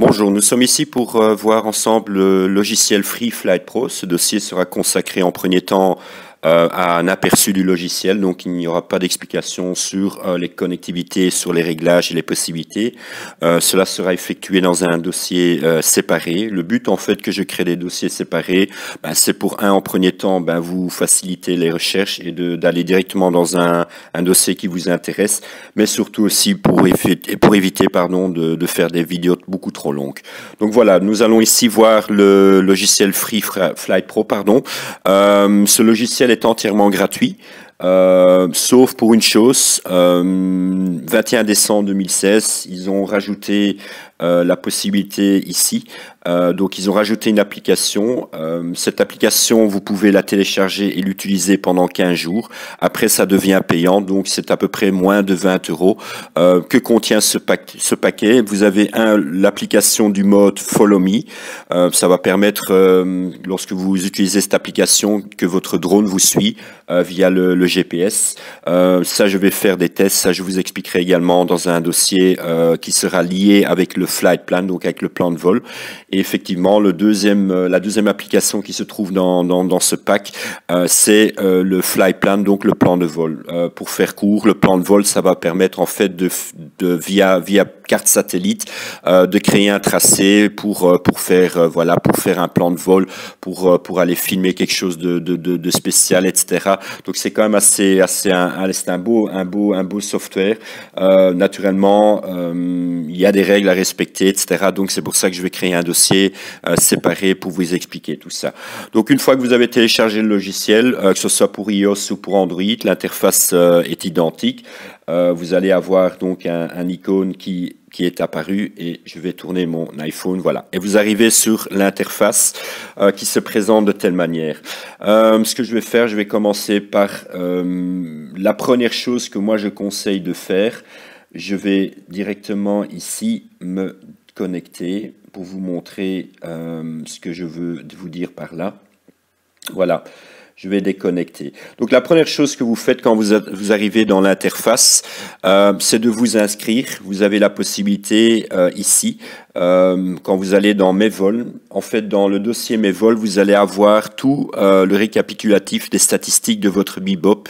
Bonjour, nous sommes ici pour euh, voir ensemble le logiciel Free Flight Pro. Ce dossier sera consacré en premier temps euh, à un aperçu du logiciel, donc il n'y aura pas d'explication sur euh, les connectivités, sur les réglages et les possibilités. Euh, cela sera effectué dans un dossier séparé. Le but en fait que je crée des dossiers séparés, ben, c'est pour un en premier temps ben, vous faciliter les recherches et d'aller directement dans un, un, dossier qui vous intéresse, mais surtout aussi pour éviter, pardon, de, de faire des vidéos beaucoup trop longues. Donc voilà, nous allons ici voir le logiciel Free Flight Pro. Pardon. ce logiciel est entièrement gratuit. Euh, sauf pour une chose, 21 euh, décembre 2016, ils ont rajouté euh, la possibilité ici. Euh, donc ils ont rajouté une application. Euh, cette application, vous pouvez la télécharger et l'utiliser pendant 15 jours. Après, ça devient payant, donc c'est à peu près moins de 20 euros. que contient ce, ce paquet? Vous avez l'application du mode Follow Me. ça va permettre, lorsque vous utilisez cette application, que votre drone vous suit via le, le GPS. ça, je vais faire des tests. Ça, je vous expliquerai également dans un dossier qui sera lié avec le flight plan, donc avec le plan de vol. Et effectivement, le deuxième, euh, la deuxième application qui se trouve dans, ce pack, euh, c'est euh, le flight plan, donc le plan de vol. pour faire court, le plan de vol, ça va permettre en fait de via via carte satellite de créer un tracé pour pour faire voilà pour faire un plan de vol pour pour aller filmer quelque chose de de, spécial etc donc c'est quand même assez assez un, un beau un beau un beau software naturellement il y a des règles à respecter etc. Donc c'est pour ça que je vais créer un dossier euh, séparé pour vous expliquer tout ça. Donc une fois que vous avez téléchargé le logiciel, euh, que ce soit pour iOS ou pour Android, l'interface euh, est identique. vous allez avoir donc un, icône qui qui est apparu et je vais tourner mon iPhone, voilà. Et vous arrivez sur l'interface qui se présente de telle manière. ce que je vais faire, je vais commencer par la première chose que moi je conseille de faire, je vais directement ici me connecter pour vous montrer euh, ce que je veux vous dire par là. Voilà, je vais déconnecter. Donc la première chose que vous faites quand vous, arrivez dans l'interface, euh, c'est de vous inscrire. Vous avez la possibilité euh, ici, quand vous allez dans Mes vols, en fait dans le dossier Mes vols, vous allez avoir tout le récapitulatif des statistiques de votre Bebop.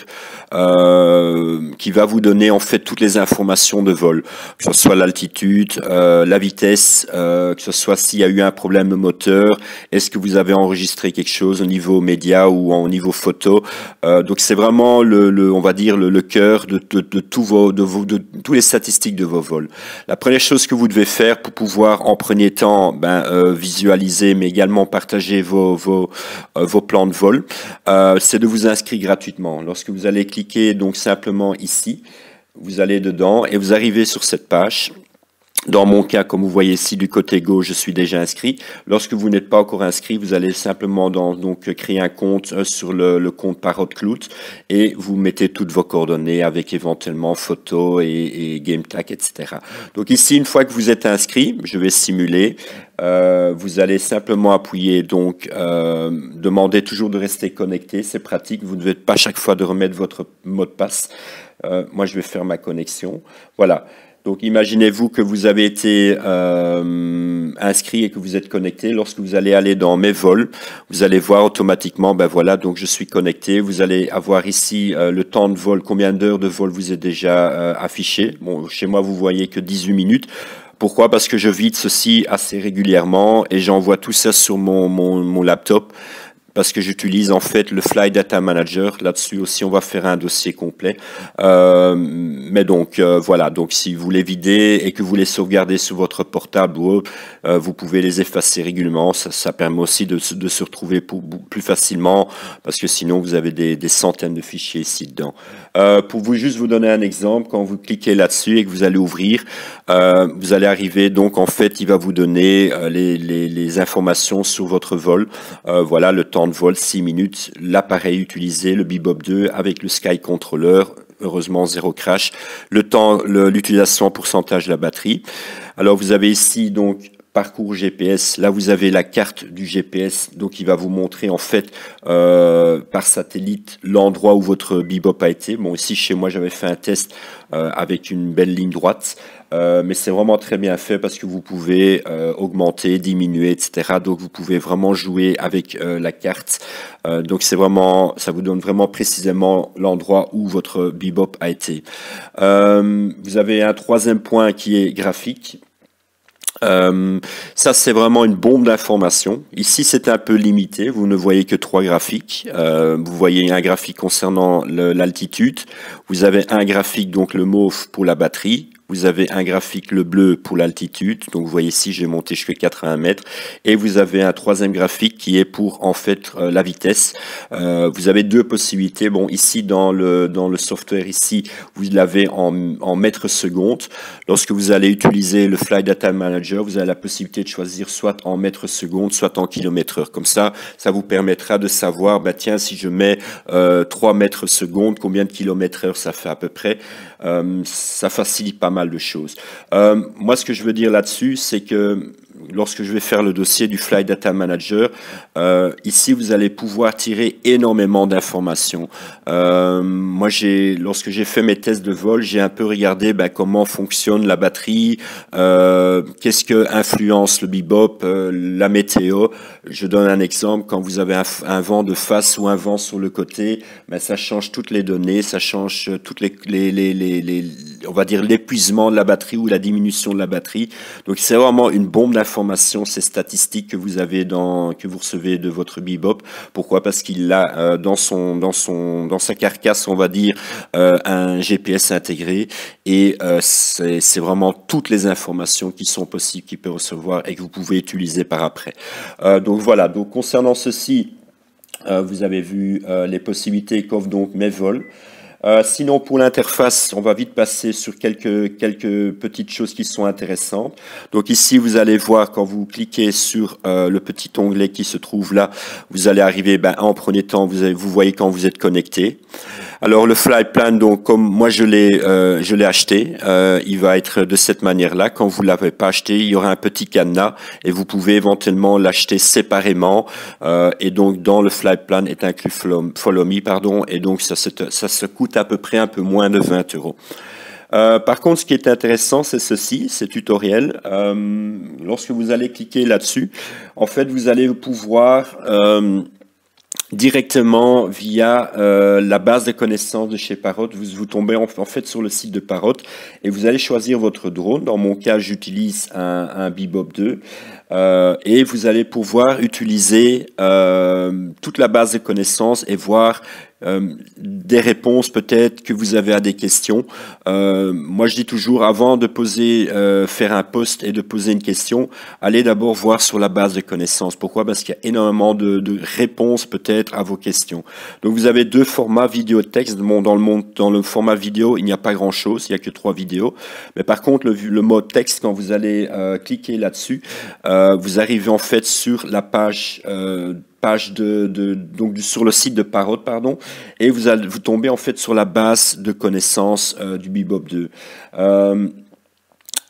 Euh, qui va vous donner en fait toutes les informations de vol, que ce soit l'altitude, euh, la vitesse, euh, que ce soit s'il y a eu un problème moteur, est-ce que vous avez enregistré quelque chose au niveau média ou au niveau photo. donc c'est vraiment le, le, on va dire le, le cœur de, de, de, tous vos, de, vos, de tous les statistiques de vos vols. La première chose que vous devez faire pour pouvoir en premier temps ben, visualiser, mais également partager vos, vos, vos plans de vol, c'est de vous inscrire gratuitement. Lorsque vous allez cliquer donc simplement ici, vous allez dedans et vous arrivez sur cette page. Dans mon cas, comme vous voyez ici du côté gauche, je suis déjà inscrit. Lorsque vous n'êtes pas encore inscrit, vous allez simplement donc créer un compte euh, sur le, compte ParrotCloud et vous mettez toutes vos coordonnées avec éventuellement photo et, et GameTag, etc. Donc ici, une fois que vous êtes inscrit, je vais simuler. Euh, vous allez simplement appuyer, donc euh, demander toujours de rester connecté, c'est pratique. Vous ne devez pas chaque fois de remettre votre mot de passe. moi, je vais faire ma connexion. Voilà. Donc imaginez-vous que vous avez été euh, inscrit et que vous êtes connecté. Lorsque vous allez aller dans mes vols, vous allez voir automatiquement, ben voilà, donc je suis connecté. Vous allez avoir ici euh, le temps de vol, combien d'heures de vol vous êtes déjà euh, affiché? Bon, chez moi, vous voyez que 18 minutes. Pourquoi? Parce que je vide ceci assez régulièrement et j'envoie tout ça sur mon, mon, mon laptop parce que j'utilise en fait le Fly Data Manager. Là-dessus aussi, on va faire un dossier complet. Euh, mais donc euh, voilà, donc si vous les videz et que vous les sauvegardez sur votre portable ou euh, vous pouvez les effacer régulièrement. Ça, permet aussi de, se retrouver plus facilement parce que sinon vous avez des, centaines de fichiers ici dedans. Pour vous juste vous donner un exemple, quand vous cliquez là-dessus et que vous allez ouvrir, vous allez arriver donc en fait, il va vous donner les informations sur votre vol. voilà le temps de vol 6 minutes, l'appareil utilisé, le Bebop 2 avec le Sky Controller, heureusement zéro crash, le temps, l'utilisation en pourcentage de la batterie. Alors vous avez ici donc parcours GPS. Là, vous avez la carte du GPS, donc il va vous montrer en fait euh, par satellite l'endroit où votre bebop a été. Bon, ici chez moi, j'avais fait un test euh, avec une belle ligne droite. Euh, mais c'est vraiment très bien fait parce que vous pouvez euh, augmenter, diminuer, etc. Donc vous pouvez vraiment jouer avec euh, la carte. donc c'est vraiment, ça vous donne vraiment précisément l'endroit où votre bebop a été. vous avez un troisième point qui est graphique. ça, c'est vraiment une bombe d'information. Ici, c'est un peu limité. Vous ne voyez que trois graphiques. vous voyez un graphique concernant l'altitude. Vous avez un graphique, donc le mauve, pour la batterie. Vous avez un graphique le bleu pour l'altitude. Donc vous voyez ici, j'ai monté jusqu'à 80 mètres. Et vous avez un troisième graphique qui est pour en fait euh, la vitesse. Euh, vous avez deux possibilités. Bon, ici dans le dans le software ici, vous l'avez en, en mètres secondes. Lorsque vous allez utiliser le Fly Data Manager, vous avez la possibilité de choisir soit en mètres secondes, soit en kilomètres heure. Comme ça, ça vous permettra de savoir, bah tiens, si je mets euh, 3 mètres secondes, combien de kilomètres heure ça fait à peu près. Euh, ça facilite pas mal de choses. Euh, moi, ce que je veux dire là-dessus, c'est que lorsque je vais faire le dossier du Fly Data Manager, euh, ici vous allez pouvoir tirer énormément d'informations. Euh, moi, lorsque j'ai fait mes tests de vol, j'ai un peu regardé ben, comment fonctionne la batterie, euh, qu'est-ce que influence le bebop, la météo. Je donne un exemple quand vous avez un, vent de face ou un vent sur le côté, ben, ça change toutes les données, ça change toutes les on va dire l'épuisement de la batterie ou la diminution de la batterie. Donc c'est vraiment une bombe informations, ces statistiques que vous avez dans, que vous recevez de votre bebop. Pourquoi? Parce qu'il a euh, dans son, dans son, dans sa carcasse, on va dire, euh, un GPS intégré et euh, c'est vraiment toutes les informations qui sont possibles qu'il peut recevoir et que vous pouvez utiliser par après. donc voilà. Donc concernant ceci, vous avez vu les possibilités qu'offre donc Mevol. Euh, sinon, pour l'interface, on va vite passer sur quelques, quelques petites choses qui sont intéressantes. Donc ici, vous allez voir quand vous cliquez sur euh, le petit onglet qui se trouve là, vous allez arriver, ben, en premier temps, vous, avez, vous voyez quand vous êtes connecté. Alors le Flyplan, donc comme moi je l'ai euh, je l'ai acheté, euh, il va être de cette manière-là. Quand vous l'avez pas acheté, il y aura un petit cadenas et vous pouvez éventuellement l'acheter séparément. Euh, et donc dans le Flyplan est inclus Follow Me, pardon, et donc ça, ça se coûte à peu près un peu moins de 20 euros. Euh, par contre, ce qui est intéressant, c'est ceci, ces tutoriels. Euh, lorsque vous allez cliquer là-dessus, en fait, vous allez pouvoir euh, directement via la base de connaissances de chez Parrot. Vous, vous tombez en, fait sur le site de Parrot et vous allez choisir votre drone. Dans mon cas, j'utilise un, Bebop 2. Euh, et vous allez pouvoir utiliser toute la base de connaissances et voir euh, des réponses peut-être que vous avez à des questions. Euh, moi, je dis toujours, avant de poser, euh, faire un post et de poser une question, allez d'abord voir sur la base de connaissances. Pourquoi? Parce qu'il y a énormément de, de réponses peut-être à vos questions. Donc, vous avez deux formats vidéo-texte. Dans le dans le format vidéo, il n'y a pas grand-chose. Il n'y a que trois vidéos. Mais par contre, le, le mode texte, quand vous allez cliquer là-dessus, vous arrivez en fait sur la page page de, de, donc sur le site de Parrot pardon et vous vous tombez en fait sur la base de connaissances euh, du Bebop 2.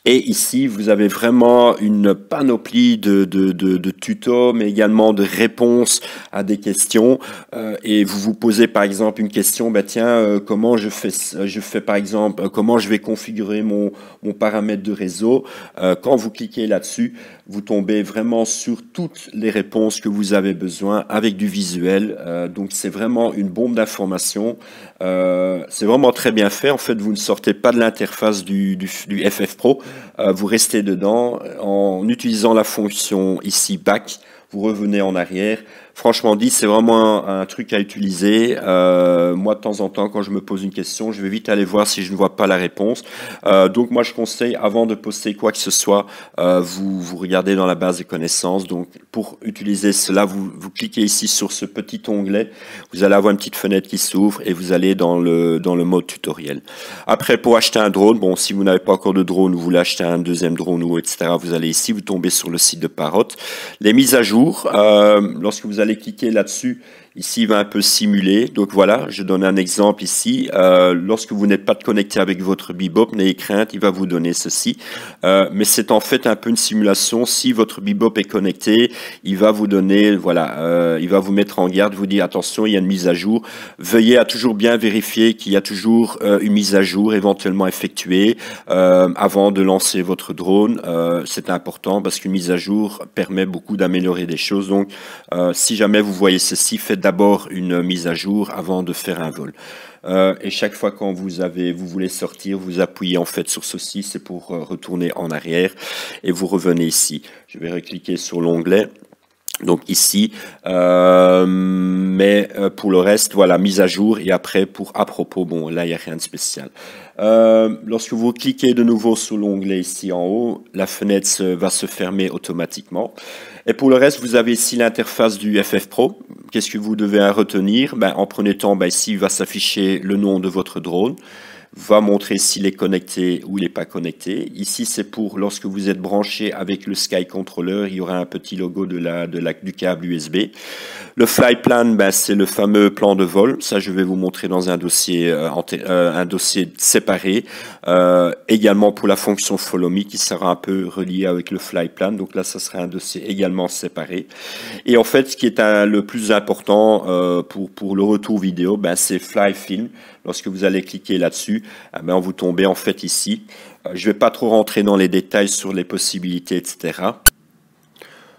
Euh, et ici, vous avez vraiment une panoplie de, de, de, de, tutos, mais également de réponses à des questions. Euh, et vous vous posez par exemple une question, bah tiens, euh, comment je fais, je fais par exemple, euh, comment je vais configurer mon, mon paramètre de réseau? Euh, quand vous cliquez là-dessus, vous tombez vraiment sur toutes les réponses que vous avez besoin avec du visuel. Euh, donc c'est vraiment une bombe d'informations. c'est vraiment très bien fait. En fait, vous ne sortez pas de l'interface du, du, du FF Pro. Euh, vous restez dedans. En utilisant la fonction ici back, vous revenez en arrière franchement dit, c'est vraiment un, truc à utiliser. Euh, moi, de temps en temps, quand je me pose une question, je vais vite aller voir si je ne vois pas la réponse. Euh, donc, moi, je conseille, avant de poster quoi que ce soit, euh, vous, regardez dans la base des connaissances. Donc, pour utiliser cela, vous, cliquez ici sur ce petit onglet. Vous allez avoir une petite fenêtre qui s'ouvre et vous allez dans le, mode tutoriel. Après, pour acheter un drone, bon, si vous n'avez pas encore de drone ou vous voulez acheter un deuxième drone ou etc., vous allez ici, vous tombez sur le site de Parrot. Les mises à jour, lorsque vous allez cliquer là-dessus, Ici, il va un peu simuler. Donc voilà, je donne un exemple ici. Euh, lorsque vous n'êtes pas connecté avec votre Bebop, n'ayez crainte, il va vous donner ceci. Euh, mais c'est en fait un peu une simulation. Si votre Bebop est connecté, il va vous donner, voilà, euh, il va vous mettre en garde, vous dire attention, il y a une mise à jour. Veuillez à toujours bien vérifier qu'il y a toujours une mise à jour éventuellement effectuée avant de lancer votre drone. C'est important parce qu'une mise à jour permet beaucoup d'améliorer des choses. Donc, si jamais vous voyez ceci, faites d'abord une mise à jour avant de faire un vol. Euh, et chaque fois quand vous avez, vous voulez sortir, vous appuyez en fait sur ceci, c'est pour euh, retourner en arrière et vous revenez ici. Je vais recliquer sur l'onglet. Donc ici, euh, mais euh, pour le reste, voilà, mise à jour et après pour à propos, bon là il n'y a rien de spécial. Euh, lorsque vous cliquez de nouveau sur l'onglet ici en haut, la fenêtre va se fermer automatiquement. Et pour le reste, vous avez ici l'interface du FF Pro. Qu'est-ce que vous devez retenir? Ben, En premier temps, ben, ici va s'afficher le nom de votre drone va montrer s'il est connecté ou il n'est pas connecté. Ici, c'est pour lorsque vous êtes branché avec le Sky Controller, il y aura un petit logo de la, de la, du câble USB. Le fly plan, ben, c'est le fameux plan de vol. Ça, je vais vous montrer dans un dossier, euh, euh, séparé. Euh, également pour la fonction follow me qui sera un peu relié avec le fly plan. Donc là, ça sera un dossier également séparé. Et en fait, ce qui est le plus important pour, pour le retour vidéo, ben, c'est fly film. Lorsque vous allez cliquer là-dessus, eh ben, vous tombez en fait ici. Euh, je ne vais pas trop rentrer dans les détails sur les possibilités, etc.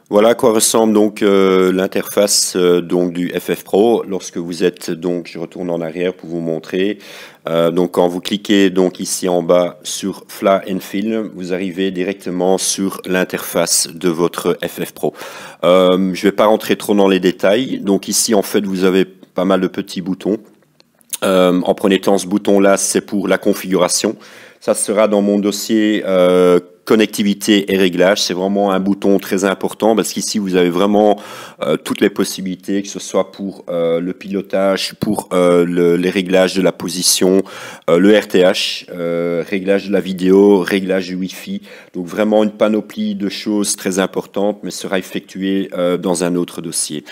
Voilà à quoi ressemble donc euh, l'interface euh, donc du FF Pro. Lorsque vous êtes donc, je retourne en arrière pour vous montrer. donc quand vous cliquez donc ici en bas sur Fly and Film, vous arrivez directement sur l'interface de votre FF Pro. je ne vais pas rentrer trop dans les détails. Donc ici en fait vous avez pas mal de petits boutons. Euh, en premier temps, ce bouton-là, c'est pour la configuration. Ça sera dans mon dossier euh, connectivité et réglage, c'est vraiment un bouton très important parce qu'ici vous avez vraiment euh, toutes les possibilités, que ce soit pour euh, le pilotage, pour euh, le, les réglages de la position, le RTH, réglage de la vidéo, réglage du Wi-Fi. Donc vraiment une panoplie de choses très importantes, mais sera effectuée dans un autre dossier.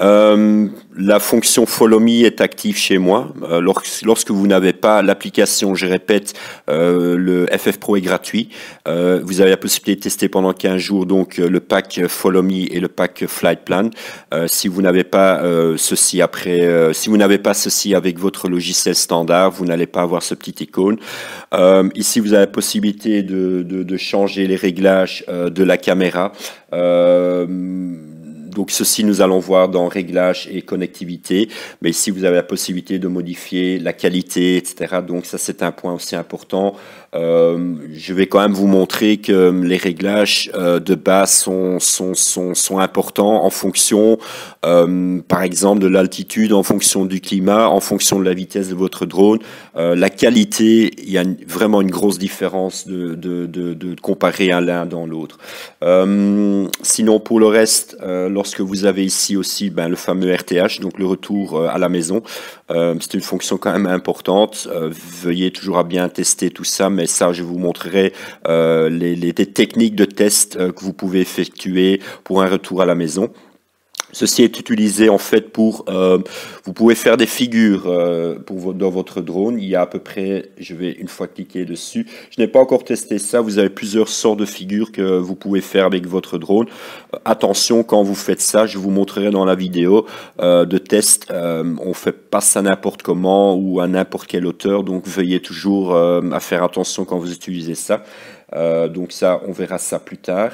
la fonction Follow Me est active chez moi. lorsque, vous n'avez pas l'application, je répète, le FF Pro est gratuit. Vous avez la possibilité de tester pendant 15 jours donc euh, le pack Follow Me et le pack Flight Plan. Euh, si vous n'avez pas ceci après, si vous n'avez pas ceci avec votre logiciel standard, vous n'allez pas avoir ce petit icône. ici, vous avez la possibilité de changer les réglages de la caméra. Donc ceci, nous allons voir dans réglage et connectivité. Mais ici, vous avez la possibilité de modifier la qualité, etc. Donc ça, c'est un point aussi important. Euh, je vais quand même vous montrer que les réglages euh, de base sont, sont, sont, importants en fonction, euh, par exemple, de l'altitude, en fonction du climat, en fonction de la vitesse de votre drone. Euh, la qualité, il y a vraiment une grosse différence de, de, de, de comparer un l'un dans l'autre. Euh, sinon, pour le reste, lorsque vous avez ici aussi ben, le fameux RTH, donc le retour à la maison, c'est une fonction quand même importante. veuillez toujours à bien tester tout ça mais ça, je vous montrerai euh, les, techniques de test euh, que vous pouvez effectuer pour un retour à la maison. Ceci est utilisé en fait pour, euh, vous pouvez faire des figures euh, pour dans votre drone. Il y a à peu près, je vais une fois cliquer dessus. Je n'ai pas encore testé ça. Vous avez plusieurs sortes de figures que vous pouvez faire avec votre drone. Euh, attention quand vous faites ça, je vous montrerai dans la vidéo de test. On fait pas ça n'importe comment ou à n'importe quelle hauteur. Donc veuillez toujours à faire attention quand vous utilisez ça. Donc ça, on verra ça plus tard.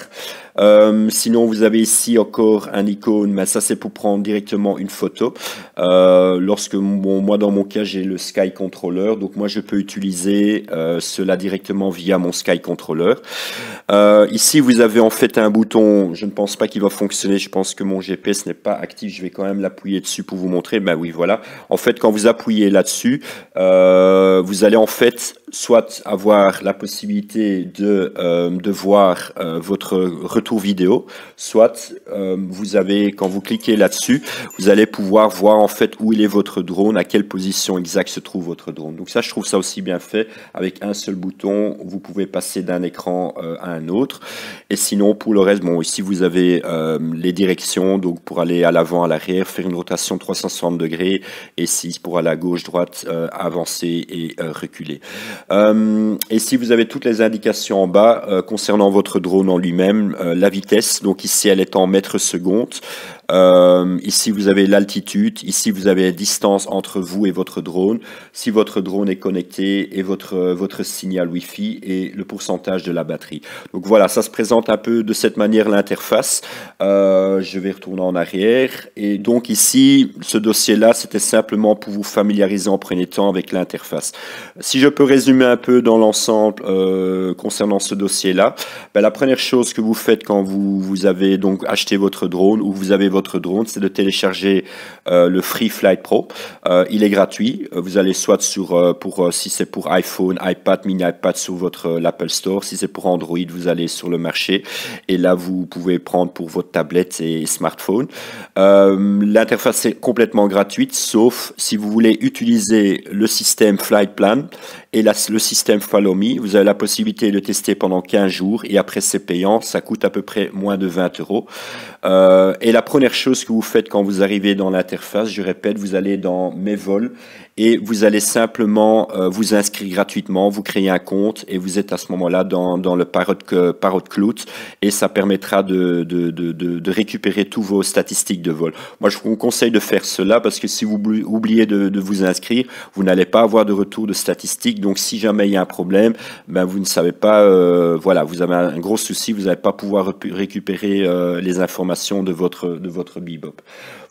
Euh, sinon, vous avez ici encore un icône, mais ça c'est pour prendre directement une photo. Euh, lorsque moi dans mon cas j'ai le Sky Controller, donc moi je peux utiliser euh, cela directement via mon Sky Controller. Ici vous avez en fait un bouton, je ne pense pas qu'il va fonctionner, je pense que mon GPS n'est pas actif, je vais quand même l'appuyer dessus pour vous montrer. Ben oui, voilà. En fait, quand vous appuyez là-dessus, vous allez en fait soit avoir la possibilité de de, voir votre retour vidéo, soit euh, vous avez, quand vous cliquez là-dessus, vous allez pouvoir voir en fait où il est votre drone, à quelle position exacte se trouve votre drone. Donc ça, je trouve ça aussi bien fait. Avec un seul bouton, vous pouvez passer d'un écran à un autre. Et sinon, pour le reste, bon, ici vous avez les directions, donc pour aller à l'avant, à l'arrière, faire une rotation 360 degrés, et si pour aller à gauche, droite, avancer et reculer. et si vous avez toutes les indications en bas euh, concernant votre drone en lui-même, euh, la vitesse, donc ici elle est en mètres secondes, euh, ici, vous avez l'altitude. Ici, vous avez la distance entre vous et votre drone. Si votre drone est connecté et votre, votre signal Wi-Fi et le pourcentage de la batterie. Donc voilà, ça se présente un peu de cette manière l'interface. Euh, je vais retourner en arrière. Et donc ici, ce dossier-là, c'était simplement pour vous familiariser en premier temps avec l'interface. Si je peux résumer un peu dans l'ensemble euh, concernant ce dossier-là, ben, la première chose que vous faites quand vous, vous avez donc acheté votre drone ou vous avez votre drone, c'est de télécharger euh, le Free Flight Pro. Euh, il est gratuit. Euh, vous allez soit sur, pour, si c'est pour iPhone, iPad, mini iPad sur votre l'Apple Store. Si c'est pour Android, vous allez sur le marché et là vous pouvez prendre pour votre tablette et smartphone. L'interface est complètement gratuite, sauf si vous voulez utiliser le système Flight Plan et le système Follow Me. Vous avez la possibilité de tester pendant 15 jours et après c'est payant. Ça coûte à peu près moins de 20 euros. et la première chose que vous faites quand vous arrivez dans l'interface, je répète, vous allez dans Mes vols et vous allez simplement euh, vous inscrire gratuitement, vous créez un compte et vous êtes à ce moment-là dans, dans le Parrot, Parrot et ça permettra de, de, de, de, récupérer tous vos statistiques de vol. Moi, je vous conseille de faire cela parce que si vous oubliez de, vous inscrire, vous n'allez pas avoir de retour de statistiques. Donc, si jamais il y a un problème, ben vous ne savez pas, euh, voilà, vous avez un, gros souci, vous n'allez pas pouvoir récupérer euh, les informations de votre votre Bebop.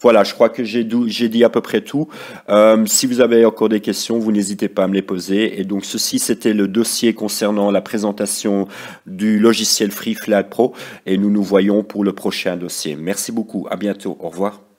Voilà, je crois que j'ai dit à peu près tout. Euh, si vous avez encore des questions, vous n'hésitez pas à me les poser. Et donc, ceci, c'était le dossier concernant la présentation du logiciel Free Flight Pro. Et nous nous voyons pour le prochain dossier. Merci beaucoup. À bientôt. Au revoir.